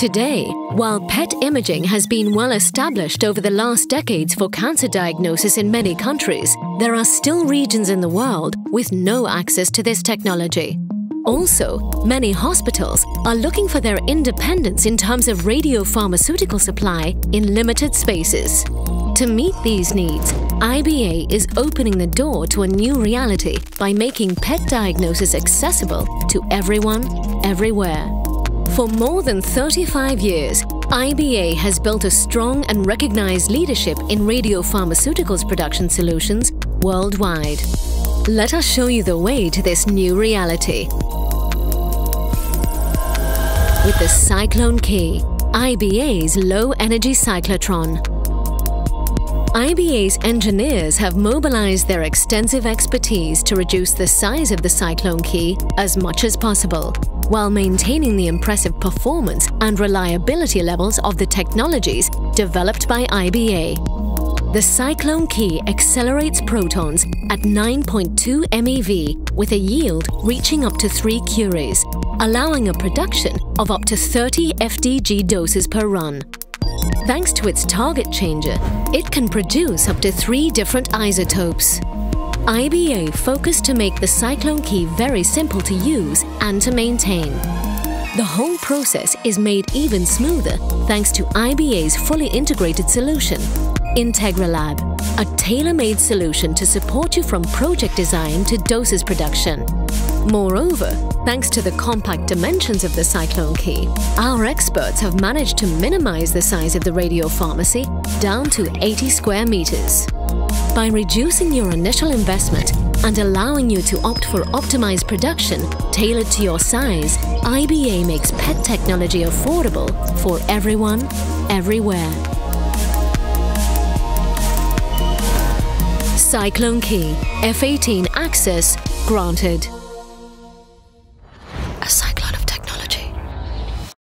Today, while PET imaging has been well established over the last decades for cancer diagnosis in many countries, there are still regions in the world with no access to this technology. Also, many hospitals are looking for their independence in terms of radiopharmaceutical supply in limited spaces. To meet these needs, IBA is opening the door to a new reality by making PET diagnosis accessible to everyone, everywhere. For more than 35 years, IBA has built a strong and recognized leadership in radiopharmaceuticals production solutions worldwide. Let us show you the way to this new reality. With the Cyclone Key, IBA's low-energy cyclotron. IBA's engineers have mobilized their extensive expertise to reduce the size of the Cyclone Key as much as possible, while maintaining the impressive performance and reliability levels of the technologies developed by IBA. The Cyclone Key accelerates protons at 9.2 MeV with a yield reaching up to 3 curies, allowing a production of up to 30 FDG doses per run. Thanks to its target changer, it can produce up to three different isotopes. IBA focused to make the Cyclone Key very simple to use and to maintain. The whole process is made even smoother thanks to IBA's fully integrated solution, IntegraLab, a tailor-made solution to support you from project design to doses production. Moreover, thanks to the compact dimensions of the Cyclone Key, our experts have managed to minimize the size of the radio pharmacy down to 80 square meters. By reducing your initial investment and allowing you to opt for optimized production tailored to your size, IBA makes PET technology affordable for everyone, everywhere. Cyclone Key F18 access granted.